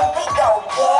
Baby, don't.